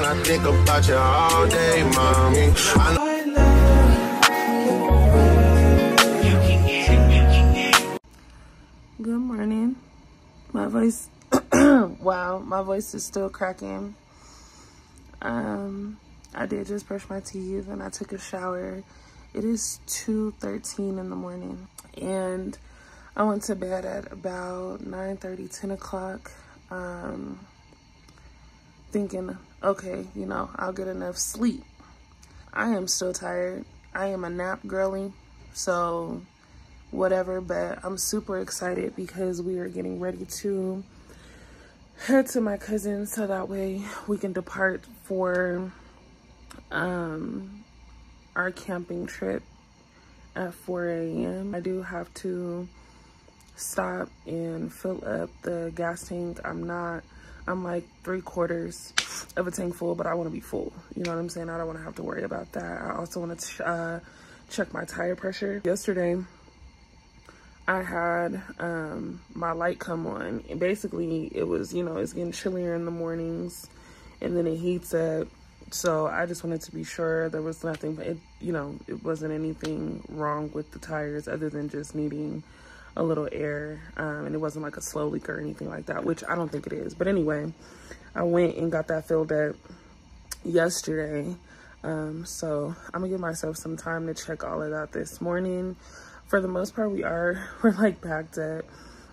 mind, I think about you all day, mommy. I know Good morning. My voice, wow, my voice is still cracking. Um, I did just brush my teeth and I took a shower. It is 2.13 in the morning and I went to bed at about 9.30, 10 o'clock. Um, thinking, okay, you know, I'll get enough sleep. I am still tired. I am a nap girly, so whatever, but I'm super excited because we are getting ready to head to my cousin so that way we can depart for um, our camping trip at 4 a.m. I do have to stop and fill up the gas tank. I'm not, I'm like three quarters of a tank full, but I want to be full. You know what I'm saying? I don't want to have to worry about that. I also want to uh, check my tire pressure. Yesterday, I had um, my light come on. And basically, it was, you know, it's getting chillier in the mornings and then it heats up. So I just wanted to be sure there was nothing, but it, you know, it wasn't anything wrong with the tires other than just needing a little air. Um, and it wasn't like a slow leak or anything like that, which I don't think it is. But anyway, I went and got that filled up yesterday. Um, so I'm gonna give myself some time to check all of that this morning for the most part, we are, we're like packed up.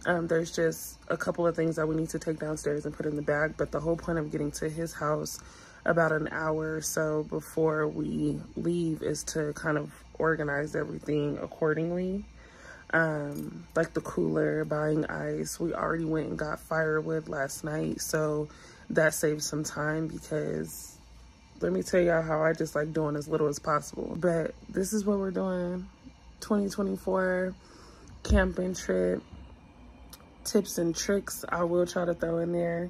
Um, there's just a couple of things that we need to take downstairs and put in the bag. But the whole point of getting to his house about an hour or so before we leave is to kind of organize everything accordingly. Um, like the cooler, buying ice. We already went and got firewood last night. So that saved some time because let me tell y'all how I just like doing as little as possible. But this is what we're doing 2024 camping trip tips and tricks I will try to throw in there.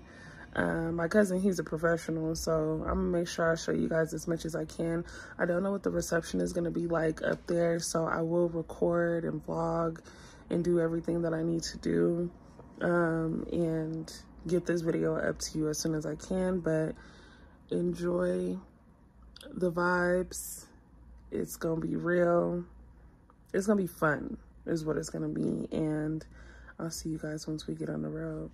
Um, my cousin, he's a professional, so I'm gonna make sure I show you guys as much as I can. I don't know what the reception is gonna be like up there, so I will record and vlog and do everything that I need to do um, and get this video up to you as soon as I can, but enjoy the vibes. It's gonna be real it's gonna be fun is what it's gonna be and i'll see you guys once we get on the road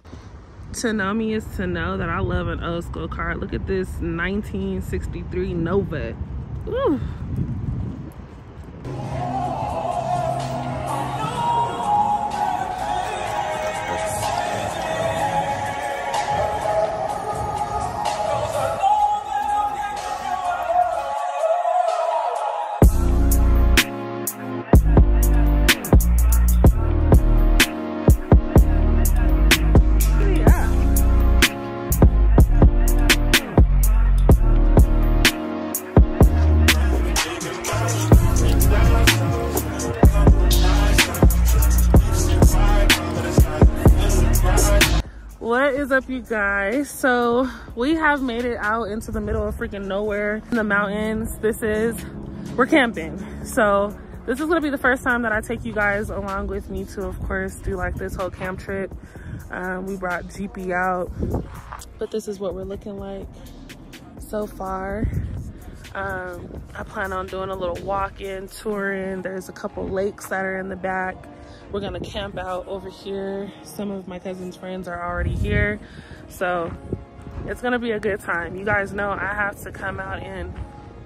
to know me is to know that i love an old school car look at this 1963 nova Ooh. Up you guys? So we have made it out into the middle of freaking nowhere in the mountains. This is we're camping. So this is gonna be the first time that i take you guys along with me to of course do like this whole camp trip. Um, we brought gp out but this is what we're looking like so far. Um, i plan on doing a little walk-in touring. There's a couple lakes that are in the back we're gonna camp out over here. Some of my cousin's friends are already here. So it's gonna be a good time. You guys know I have to come out and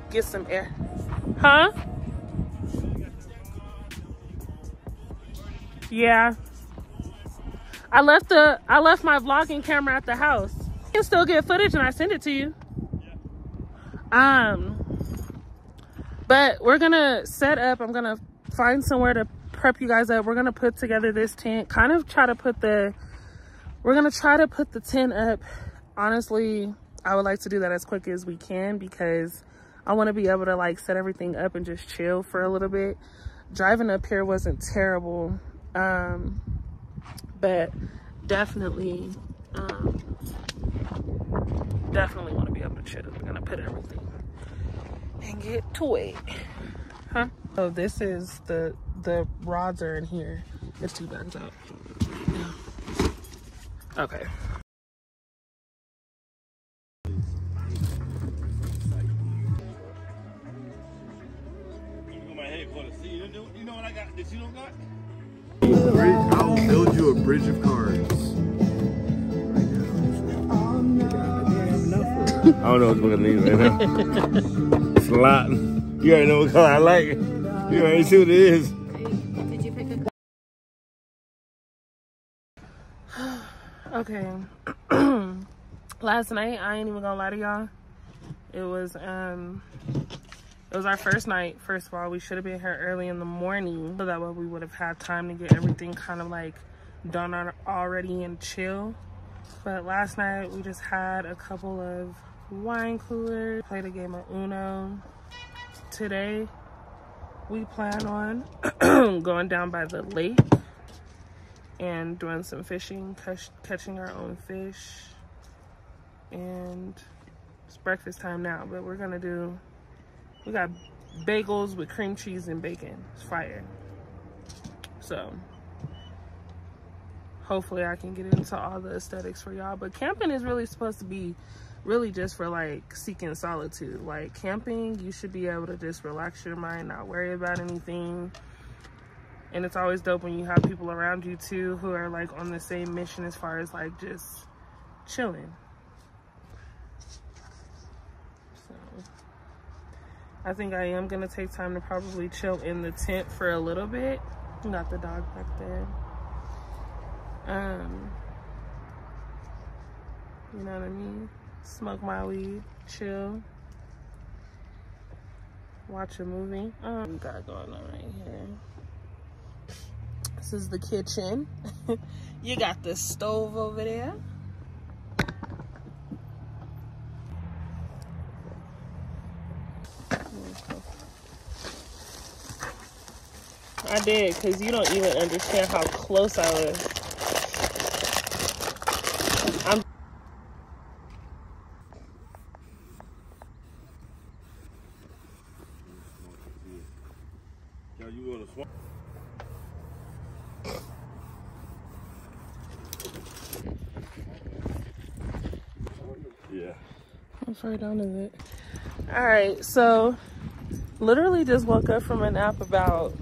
get some air. Huh? Yeah. I left the I left my vlogging camera at the house. You can still get footage and I send it to you. Um but we're gonna set up. I'm gonna find somewhere to prep you guys up. We're gonna put together this tent, kind of try to put the, we're gonna try to put the tent up. Honestly, I would like to do that as quick as we can because I wanna be able to like set everything up and just chill for a little bit. Driving up here wasn't terrible, um, but definitely, um, definitely wanna be able to chill. We're gonna put everything and get to it. Huh? So this is the the rods are in here. It's two buttons out. Yeah. Okay. I'll build you a bridge of cards. I don't know what's gonna leave right now. it's a lot. You already know what color I like. You already see what it is. Okay. Last night, I ain't even gonna lie to y'all. It was um it was our first night. First of all, we should have been here early in the morning so that way we would have had time to get everything kind of like done al- already and chill. But last night we just had a couple of wine coolers, played a game of Uno. Today we plan on going down by the lake and doing some fishing, catch, catching our own fish. And it's breakfast time now, but we're gonna do, we got bagels with cream cheese and bacon. It's fire. So hopefully I can get into all the aesthetics for y'all. But camping is really supposed to be really just for like seeking solitude. Like camping, you should be able to just relax your mind, not worry about anything. And it's always dope when you have people around you too who are like on the same mission as far as like just chilling. So I think I am gonna take time to probably chill in the tent for a little bit. Got the dog back there. Um, you know what I mean? Smoke my weed, chill, watch a movie. Um, we got going on right here. This is the kitchen. you got the stove over there. I did, because you don't even understand how close I was. I'm Yo, you wanna swap? Yeah. How far down is it? All right, so literally just woke up from a nap about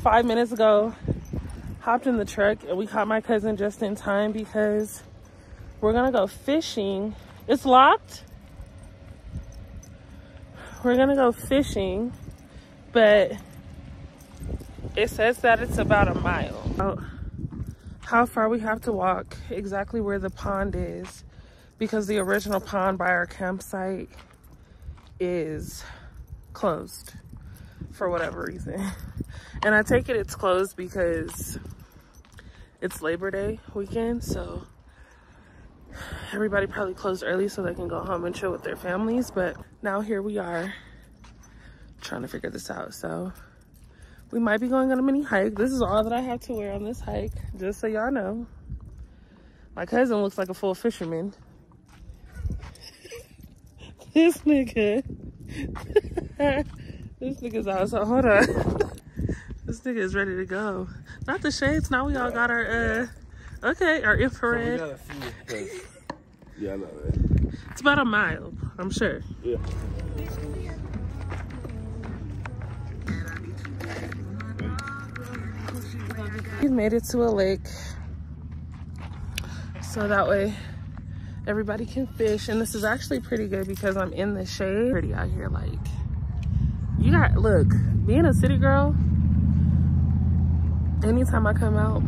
five minutes ago. Hopped in the truck and we caught my cousin just in time because we're gonna go fishing. It's locked. We're gonna go fishing, but it says that it's about a mile. How far we have to walk, exactly where the pond is because the original pond by our campsite is closed for whatever reason. And I take it it's closed because it's Labor Day weekend, so everybody probably closed early so they can go home and chill with their families. But now here we are trying to figure this out. So we might be going on a mini hike. This is all that I have to wear on this hike, just so y'all know. My cousin looks like a full fisherman. this nigga. this nigga's out. So hold on. this nigga is ready to go. Not the shades. Now we all got our uh okay, our infrared. Yeah, I know that. It's about a mile, I'm sure. Yeah. We made it to a lake. So that way everybody can fish. And this is actually pretty good because I'm in the shade. Pretty out here, like you got look, being a city girl, anytime I come out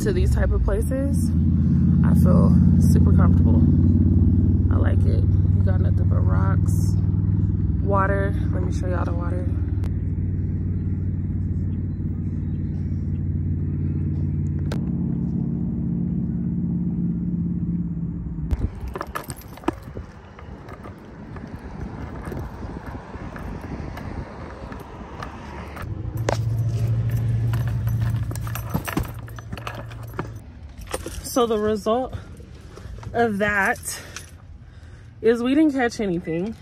to these type of places, I feel super comfortable. I like it. You got nothing but rocks, water. Let me show y'all the water. So the result of that is we didn't catch anything.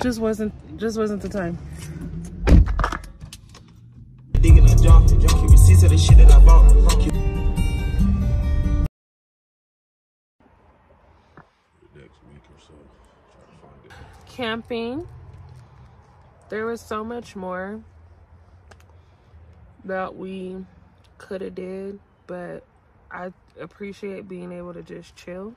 Just wasn't just wasn't the time. Digging a jar, keep receipts of the shit that I bought. Keep- Next week or so. Try to find it. Camping there was so much more that we could have did, but I appreciate being able to just chill.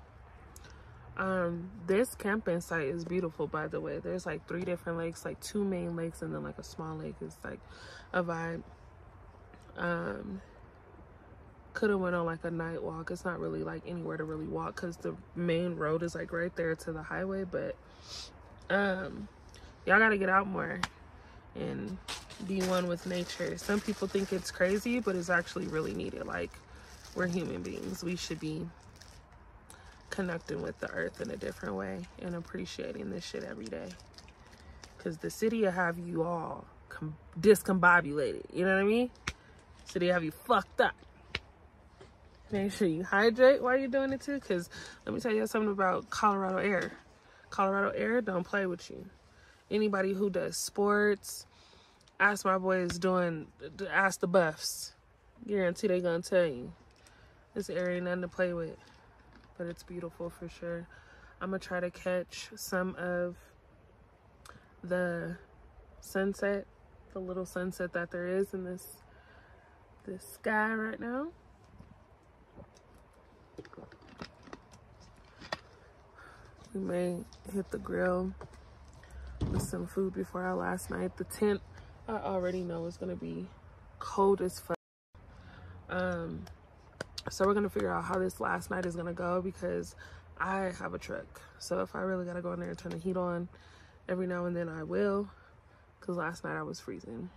Um, this camping site is beautiful, by the way. There's like three different lakes, like two main lakes, and then like a small lake. It's like a vibe. Um, could have went on like a night walk. It's not really like anywhere to really walk because the main road is like right there to the highway. But um, y'all gotta get out more and be one with nature. Some people think it's crazy, but it's actually really needed. Like we're human beings. We should be connecting with the earth in a different way and appreciating this shit every day. Cause the city will have you all discombobulated. You know what I mean? City have you fucked up. Make sure you hydrate while you're doing it too. Cause let me tell you something about Colorado air. Colorado air don't play with you. Anybody who does sports, ask my boys doing, ask the buffs. Guarantee they gonna tell you. This area nothing to play with but it's beautiful for sure. I'm gonna try to catch some of the sunset, the little sunset that there is in this this sky right now. We may hit the grill with some food before our last night. The tent I already know is gonna be cold as fuck. Um so we're gonna figure out how this last night is gonna go because I have a truck. So if I really gotta go in there and turn the heat on every now and then I will. Cause last night I was freezing.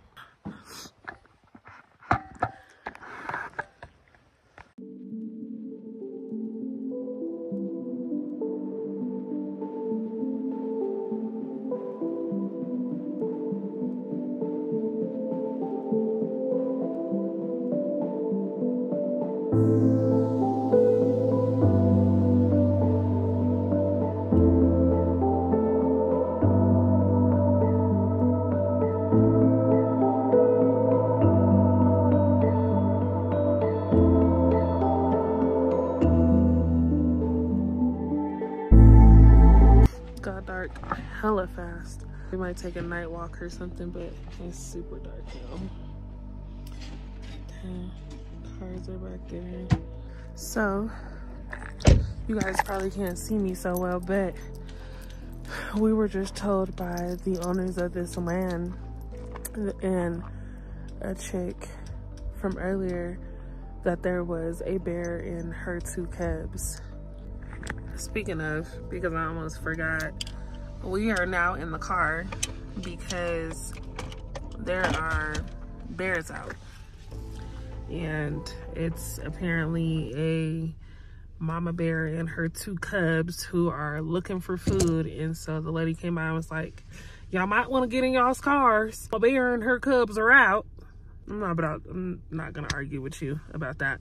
Fast. We might take a night walk or something, but it's super dark now. cars are back there. So, you guys probably can't see me so well, but we were just told by the owners of this land and a chick from earlier that there was a bear in her two cubs. Speaking of, because I almost forgot, we are now in the car because there are bears out. And it's apparently a mama bear and her two cubs who are looking for food. And so the lady came by and was like y'all might want to get in y'all's cars. A bear and her cubs are out. I'm not about i'm not gonna argue with you about that.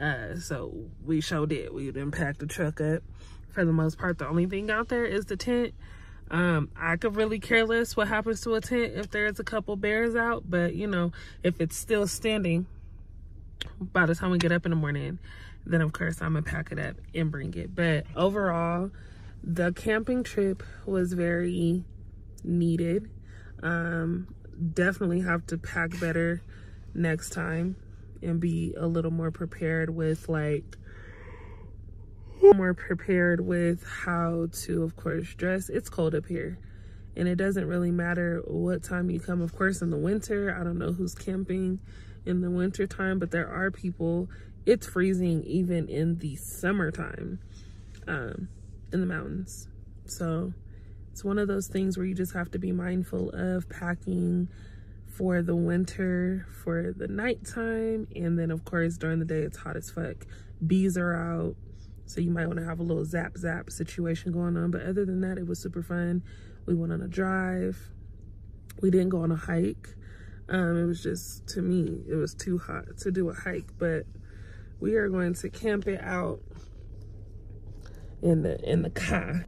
Uh, so we showed it. We didn't pack the truck up. For the most part the only thing out there is the tent um, I could really care less what happens to a tent if there's a couple bears out, but you know, if it's still standing by the time we get up in the morning, then of course I'm gonna pack it up and bring it. But overall, the camping trip was very needed. Um, definitely have to pack better next time and be a little more prepared with like more prepared with how to, of course, dress. It's cold up here and it doesn't really matter what time you come. Of course, in the winter, I don't know who's camping in the winter time, but there are people, it's freezing even in the summertime um, in the mountains. So it's one of those things where you just have to be mindful of packing for the winter, for the nighttime, and then of course during the day it's hot as fuck. Bees are out, so you might want to have a little zap zap situation going on. But other than that, it was super fun. We went on a drive. We didn't go on a hike. Um, it was just, to me, it was too hot to do a hike. But we are going to camp it out in the in the car.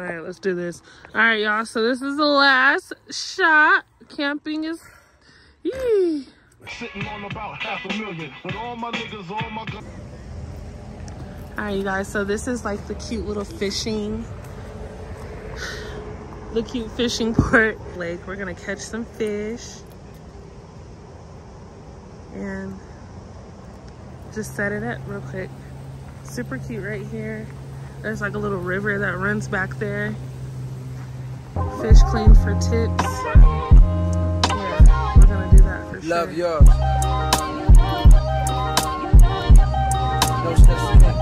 All right, let's do this. All right, y'all. So this is the last shot. Camping is. Yee. Sitting on about half a million with all my niggas, all my. All right, you guys. So this is like the cute little fishing, the cute fishing port lake. We're gonna catch some fish and just set it up real quick. Super cute right here. There's like a little river that runs back there. Fish clean for tips. Yeah, we're gonna do that for Love sure. yours. No such thing.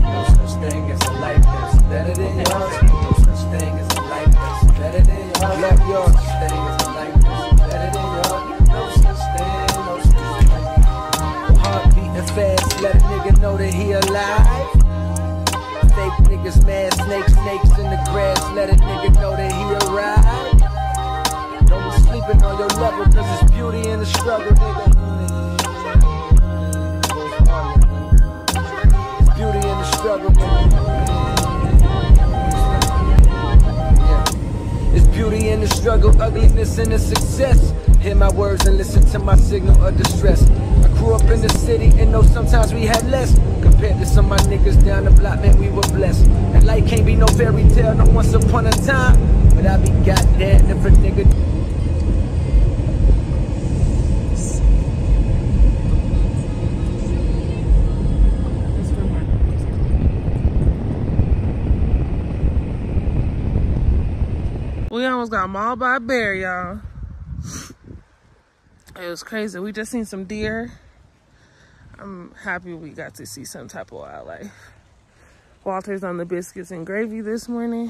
No such thing as a life that's better than yours. No such thing as a life that's better than yours. Love yours. No such thing as a life that's better than yours. No such thing. No such thing. Heart beating fast. Let a nigga know that he alive. Niggas mad. Snakes, snakes in the grass. Let a nigga know that he arrived. Don't be sleeping on your level, cause it's beauty in the struggle, nigga. It's beauty in the struggle, nigga. It's beauty in the struggle, ugliness in the success. Hear my words and listen to my signal of distress. I grew up in the city and know sometimes we had less. Compared to some of my niggas down the block, man, we were blessed. And life can't be no fairy tale, no once upon a time. But I be goddamn if a nigga We almost got mauled by a bear, y'all. It was crazy. We just seen some deer. I'm happy we got to see some type of wildlife. Walter's on the biscuits and gravy this morning.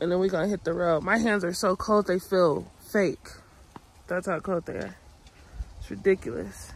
And then we're gonna hit the road. My hands are so cold they feel fake. That's how cold they are. It's ridiculous.